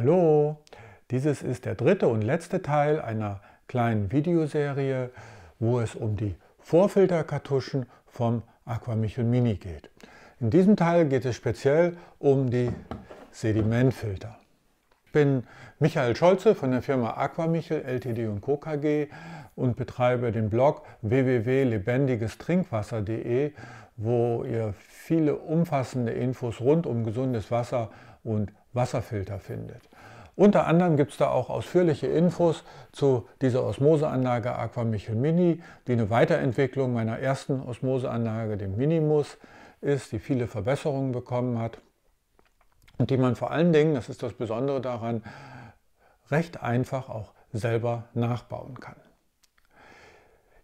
Hallo, dieses ist der dritte und letzte Teil einer kleinen Videoserie, wo es um die Vorfilterkartuschen vom Aquamichel Mini geht. In diesem Teil geht es speziell um die Sedimentfilter. Ich bin Michael Scholze von der Firma Aquamichel Ltd Co. KG und betreibe den Blog www.lebendigestrinkwasser.de, wo ihr viele umfassende Infos rund um gesundes Wasser und Wasserfilter findet. Unter anderem gibt es da auch ausführliche Infos zu dieser Osmoseanlage Aquamichel Mini, die eine Weiterentwicklung meiner ersten Osmoseanlage, dem Minimus, ist, die viele Verbesserungen bekommen hat und die man vor allen Dingen, das ist das Besondere daran, recht einfach auch selber nachbauen kann.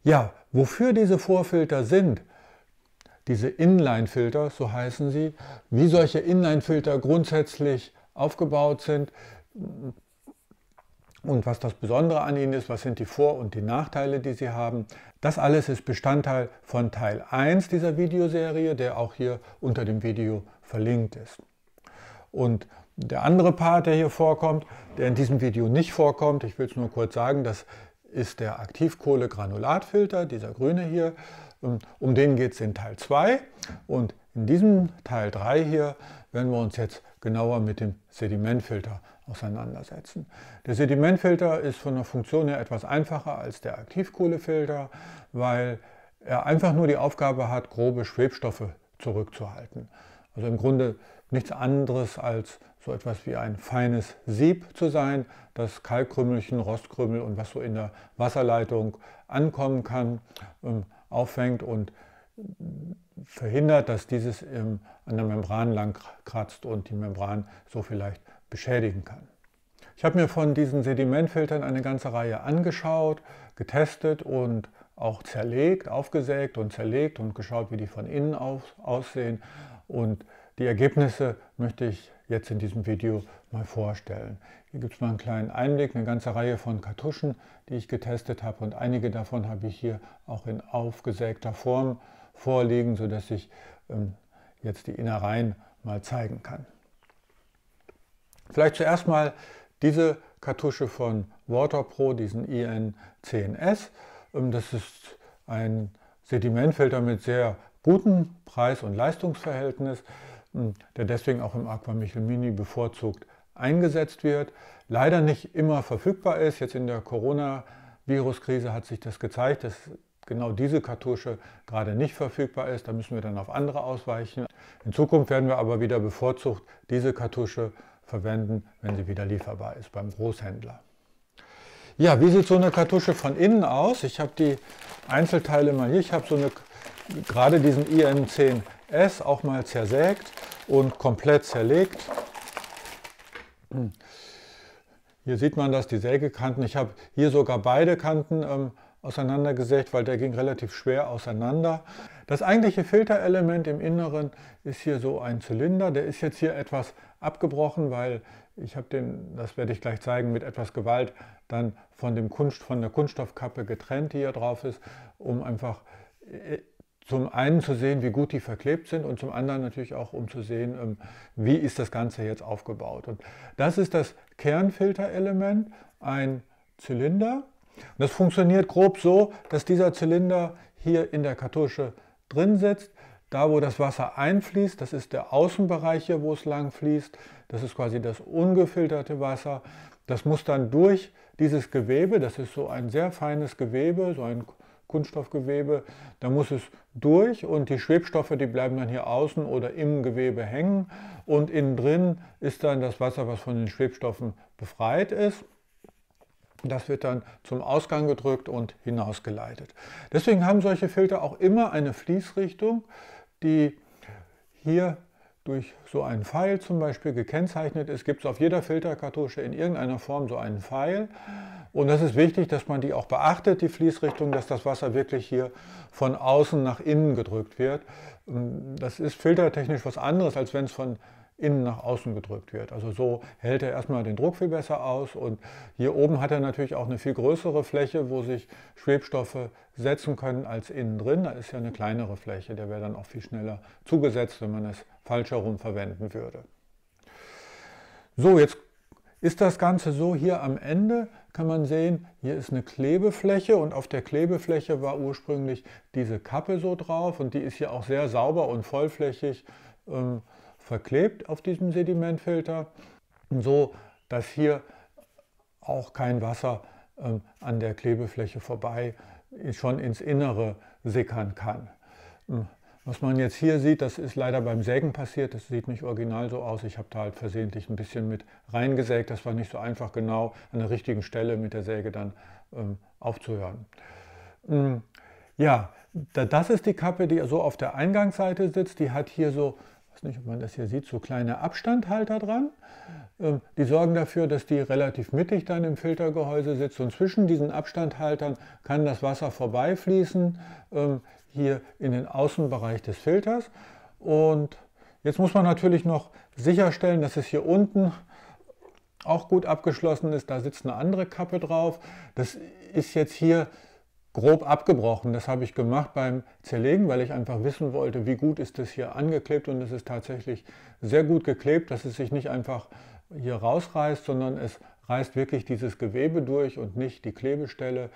Ja, wofür diese Vorfilter sind, diese Inline-Filter, so heißen sie, wie solche Inline-Filter grundsätzlich aufgebaut sind und was das Besondere an ihnen ist, was sind die Vor- und die Nachteile, die sie haben. Das alles ist Bestandteil von Teil 1 dieser Videoserie, der auch hier unter dem Video verlinkt ist. Und der andere Part, der hier vorkommt, der in diesem Video nicht vorkommt, ich will es nur kurz sagen, das ist der Aktivkohle-Granulatfilter, dieser grüne hier. Um den geht es in Teil 2 und in diesem Teil 3 hier werden wir uns jetzt genauer mit dem Sedimentfilter auseinandersetzen. Der Sedimentfilter ist von der Funktion her etwas einfacher als der Aktivkohlefilter, weil er einfach nur die Aufgabe hat, grobe Schwebstoffe zurückzuhalten. Also im Grunde nichts anderes als so etwas wie ein feines Sieb zu sein, das Kalkkrümelchen, Rostkrümel und was so in der Wasserleitung ankommen kann, ähm, auffängt und verhindert, dass dieses an der Membran lang kratzt und die Membran so vielleicht beschädigen kann. Ich habe mir von diesen Sedimentfiltern eine ganze Reihe angeschaut, getestet und auch zerlegt, aufgesägt und zerlegt und geschaut, wie die von innen aus, aussehen. Und die Ergebnisse möchte ich jetzt in diesem Video mal vorstellen. Hier gibt es mal einen kleinen Einblick, eine ganze Reihe von Kartuschen, die ich getestet habe und einige davon habe ich hier auch in aufgesägter Form vorliegen, sodass ich ähm, jetzt die Innereien mal zeigen kann. Vielleicht zuerst mal diese Kartusche von WaterPro, diesen IN10S. Ähm, das ist ein Sedimentfilter mit sehr gutem Preis- und Leistungsverhältnis, ähm, der deswegen auch im Aquamichel Mini bevorzugt eingesetzt wird. Leider nicht immer verfügbar ist. Jetzt in der Corona-Virus-Krise hat sich das gezeigt, dass genau diese Kartusche gerade nicht verfügbar ist. Da müssen wir dann auf andere ausweichen. In Zukunft werden wir aber wieder bevorzugt diese Kartusche verwenden, wenn sie wieder lieferbar ist beim Großhändler. Ja, wie sieht so eine Kartusche von innen aus? Ich habe die Einzelteile mal hier. Ich habe so eine, gerade diesen IN10S auch mal zersägt und komplett zerlegt. Hier sieht man das, die Sägekanten. Ich habe hier sogar beide Kanten ähm, auseinandergesägt, weil der ging relativ schwer auseinander. Das eigentliche Filterelement im Inneren ist hier so ein Zylinder. Der ist jetzt hier etwas abgebrochen, weil ich habe den, das werde ich gleich zeigen, mit etwas Gewalt dann von, dem Kunst, von der Kunststoffkappe getrennt, die hier drauf ist, um einfach äh, zum einen zu sehen, wie gut die verklebt sind und zum anderen natürlich auch, um zu sehen, ähm, wie ist das Ganze jetzt aufgebaut. Und das ist das Kernfilterelement, ein Zylinder, und das funktioniert grob so, dass dieser Zylinder hier in der Kartusche drin sitzt. Da, wo das Wasser einfließt, das ist der Außenbereich hier, wo es lang fließt. Das ist quasi das ungefilterte Wasser. Das muss dann durch dieses Gewebe, das ist so ein sehr feines Gewebe, so ein Kunststoffgewebe, da muss es durch und die Schwebstoffe, die bleiben dann hier außen oder im Gewebe hängen und innen drin ist dann das Wasser, was von den Schwebstoffen befreit ist. Das wird dann zum Ausgang gedrückt und hinausgeleitet. Deswegen haben solche Filter auch immer eine Fließrichtung, die hier durch so einen Pfeil zum Beispiel gekennzeichnet ist. Gibt es auf jeder Filterkartusche in irgendeiner Form so einen Pfeil. Und das ist wichtig, dass man die auch beachtet, die Fließrichtung, dass das Wasser wirklich hier von außen nach innen gedrückt wird. Das ist filtertechnisch was anderes, als wenn es von innen nach außen gedrückt wird. Also so hält er erstmal den Druck viel besser aus und hier oben hat er natürlich auch eine viel größere Fläche, wo sich Schwebstoffe setzen können als innen drin. Da ist ja eine kleinere Fläche, der wäre dann auch viel schneller zugesetzt, wenn man es falsch herum verwenden würde. So, jetzt ist das Ganze so, hier am Ende kann man sehen, hier ist eine Klebefläche und auf der Klebefläche war ursprünglich diese Kappe so drauf und die ist hier auch sehr sauber und vollflächig ähm, verklebt auf diesem Sedimentfilter, so dass hier auch kein Wasser ähm, an der Klebefläche vorbei schon ins Innere sickern kann. Hm. Was man jetzt hier sieht, das ist leider beim Sägen passiert. Das sieht nicht original so aus. Ich habe da halt versehentlich ein bisschen mit reingesägt. Das war nicht so einfach, genau an der richtigen Stelle mit der Säge dann ähm, aufzuhören. Ähm, ja, das ist die Kappe, die so auf der Eingangsseite sitzt. Die hat hier so weiß nicht, ob man das hier sieht, so kleine Abstandhalter dran. Ähm, die sorgen dafür, dass die relativ mittig dann im Filtergehäuse sitzt und zwischen diesen Abstandhaltern kann das Wasser vorbeifließen, ähm, hier in den Außenbereich des Filters. Und jetzt muss man natürlich noch sicherstellen, dass es hier unten auch gut abgeschlossen ist. Da sitzt eine andere Kappe drauf. Das ist jetzt hier grob abgebrochen. Das habe ich gemacht beim Zerlegen, weil ich einfach wissen wollte, wie gut ist das hier angeklebt und es ist tatsächlich sehr gut geklebt, dass es sich nicht einfach hier rausreißt, sondern es reißt wirklich dieses Gewebe durch und nicht die Klebestelle,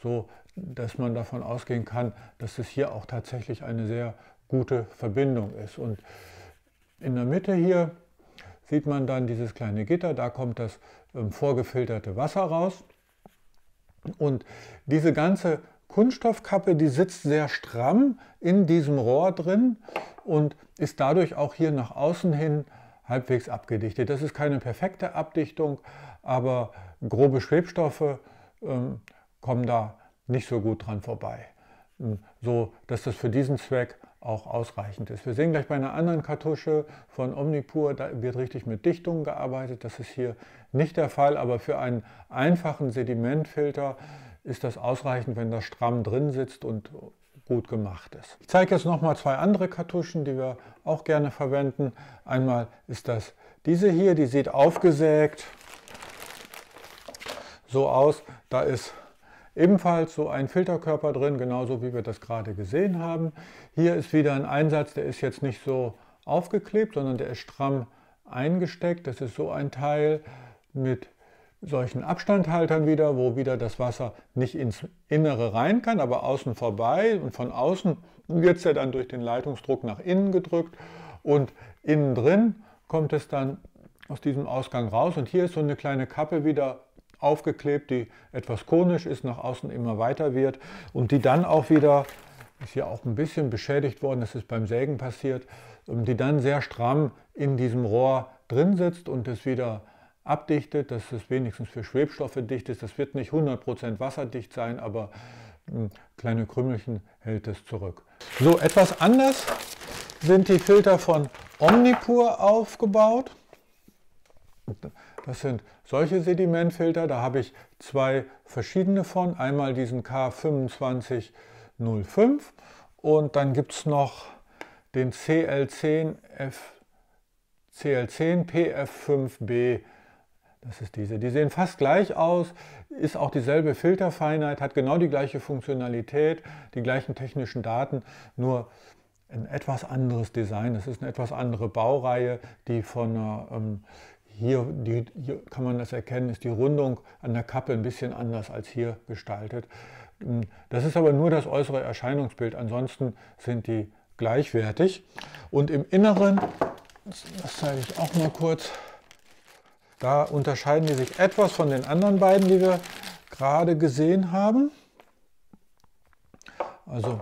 so dass man davon ausgehen kann, dass es hier auch tatsächlich eine sehr gute Verbindung ist. Und in der Mitte hier sieht man dann dieses kleine Gitter, da kommt das ähm, vorgefilterte Wasser raus. Und diese ganze Kunststoffkappe, die sitzt sehr stramm in diesem Rohr drin und ist dadurch auch hier nach außen hin halbwegs abgedichtet. Das ist keine perfekte Abdichtung, aber grobe Schwebstoffe ähm, kommen da nicht so gut dran vorbei. Ähm, so dass das für diesen Zweck auch ausreichend ist. Wir sehen gleich bei einer anderen Kartusche von Omnipur, da wird richtig mit Dichtungen gearbeitet. Das ist hier nicht der Fall, aber für einen einfachen Sedimentfilter ist das ausreichend, wenn das stramm drin sitzt und gut gemacht ist. Ich zeige jetzt noch mal zwei andere Kartuschen, die wir auch gerne verwenden. Einmal ist das diese hier, die sieht aufgesägt so aus. Da ist Ebenfalls so ein Filterkörper drin, genauso wie wir das gerade gesehen haben. Hier ist wieder ein Einsatz, der ist jetzt nicht so aufgeklebt, sondern der ist stramm eingesteckt. Das ist so ein Teil mit solchen Abstandhaltern wieder, wo wieder das Wasser nicht ins Innere rein kann, aber außen vorbei. Und von außen wird es ja dann durch den Leitungsdruck nach innen gedrückt und innen drin kommt es dann aus diesem Ausgang raus. Und hier ist so eine kleine Kappe wieder aufgeklebt, die etwas konisch ist, nach außen immer weiter wird und die dann auch wieder, ist hier auch ein bisschen beschädigt worden, das ist beim Sägen passiert, ähm, die dann sehr stramm in diesem Rohr drin sitzt und es wieder abdichtet, dass es wenigstens für Schwebstoffe dicht ist. Das wird nicht 100% wasserdicht sein, aber ähm, kleine Krümmelchen hält es zurück. So, etwas anders sind die Filter von Omnipur aufgebaut. Das sind solche Sedimentfilter, da habe ich zwei verschiedene von. Einmal diesen K2505 und dann gibt es noch den CL10, F, CL10 PF5B. Das ist diese. Die sehen fast gleich aus, ist auch dieselbe Filterfeinheit, hat genau die gleiche Funktionalität, die gleichen technischen Daten, nur ein etwas anderes Design. Das ist eine etwas andere Baureihe, die von einer ähm, hier, die, hier, kann man das erkennen, ist die Rundung an der Kappe ein bisschen anders als hier gestaltet. Das ist aber nur das äußere Erscheinungsbild, ansonsten sind die gleichwertig. Und im Inneren, das zeige ich auch mal kurz, da unterscheiden die sich etwas von den anderen beiden, die wir gerade gesehen haben. Also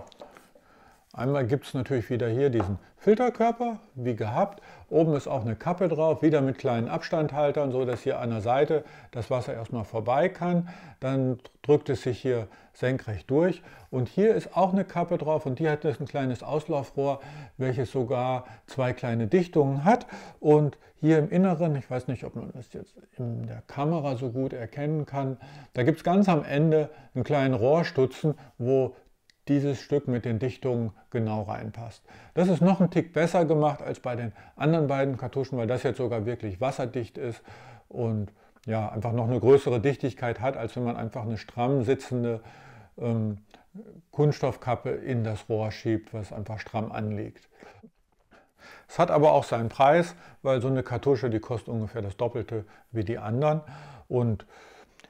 Einmal gibt es natürlich wieder hier diesen Filterkörper, wie gehabt. Oben ist auch eine Kappe drauf, wieder mit kleinen Abstandhaltern, so dass hier an der Seite das Wasser erstmal vorbei kann. Dann drückt es sich hier senkrecht durch. Und hier ist auch eine Kappe drauf und die hat ein kleines Auslaufrohr, welches sogar zwei kleine Dichtungen hat. Und hier im Inneren, ich weiß nicht, ob man das jetzt in der Kamera so gut erkennen kann, da gibt es ganz am Ende einen kleinen Rohrstutzen, wo dieses Stück mit den Dichtungen genau reinpasst. Das ist noch ein Tick besser gemacht als bei den anderen beiden Kartuschen, weil das jetzt sogar wirklich wasserdicht ist und ja, einfach noch eine größere Dichtigkeit hat, als wenn man einfach eine stramm sitzende ähm, Kunststoffkappe in das Rohr schiebt, was einfach stramm anliegt. Es hat aber auch seinen Preis, weil so eine Kartusche, die kostet ungefähr das Doppelte wie die anderen. Und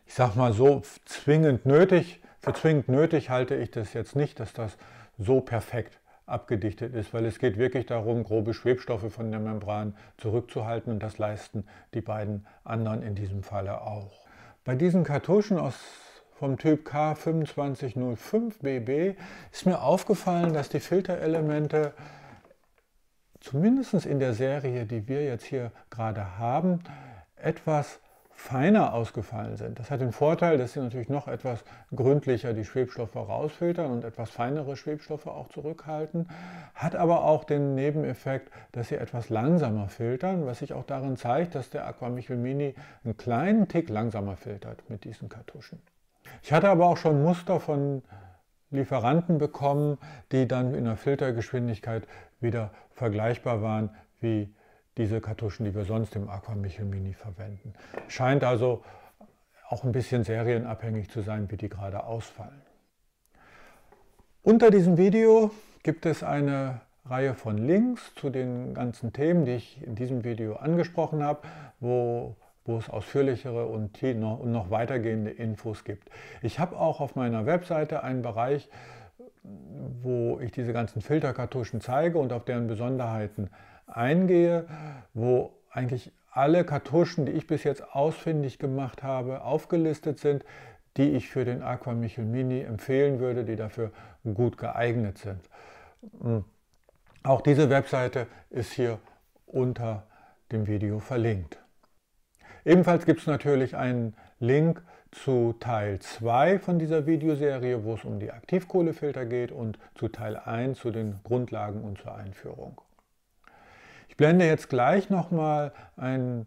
ich sag mal so, zwingend nötig, für zwingend nötig halte ich das jetzt nicht, dass das so perfekt abgedichtet ist, weil es geht wirklich darum, grobe Schwebstoffe von der Membran zurückzuhalten und das leisten die beiden anderen in diesem Falle auch. Bei diesen Kartuschen aus vom Typ K2505BB ist mir aufgefallen, dass die Filterelemente zumindest in der Serie, die wir jetzt hier gerade haben, etwas feiner ausgefallen sind. Das hat den Vorteil, dass sie natürlich noch etwas gründlicher die Schwebstoffe rausfiltern und etwas feinere Schwebstoffe auch zurückhalten, hat aber auch den Nebeneffekt, dass sie etwas langsamer filtern, was sich auch darin zeigt, dass der Aquamichel Mini einen kleinen Tick langsamer filtert mit diesen Kartuschen. Ich hatte aber auch schon Muster von Lieferanten bekommen, die dann in der Filtergeschwindigkeit wieder vergleichbar waren wie diese Kartuschen, die wir sonst im Aquamichel Mini verwenden. Scheint also auch ein bisschen serienabhängig zu sein, wie die gerade ausfallen. Unter diesem Video gibt es eine Reihe von Links zu den ganzen Themen, die ich in diesem Video angesprochen habe, wo, wo es ausführlichere und noch, und noch weitergehende Infos gibt. Ich habe auch auf meiner Webseite einen Bereich, wo ich diese ganzen Filterkartuschen zeige und auf deren Besonderheiten eingehe, wo eigentlich alle Kartuschen, die ich bis jetzt ausfindig gemacht habe, aufgelistet sind, die ich für den Aqua Michel Mini empfehlen würde, die dafür gut geeignet sind. Hm. Auch diese Webseite ist hier unter dem Video verlinkt. Ebenfalls gibt es natürlich einen Link zu Teil 2 von dieser Videoserie, wo es um die Aktivkohlefilter geht und zu Teil 1 zu den Grundlagen und zur Einführung. Blende jetzt gleich nochmal einen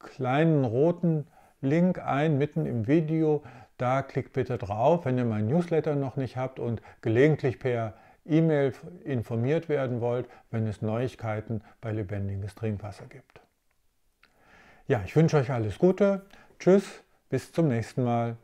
kleinen roten Link ein, mitten im Video. Da klickt bitte drauf, wenn ihr meinen Newsletter noch nicht habt und gelegentlich per E-Mail informiert werden wollt, wenn es Neuigkeiten bei lebendiges Trinkwasser gibt. Ja, ich wünsche euch alles Gute. Tschüss, bis zum nächsten Mal.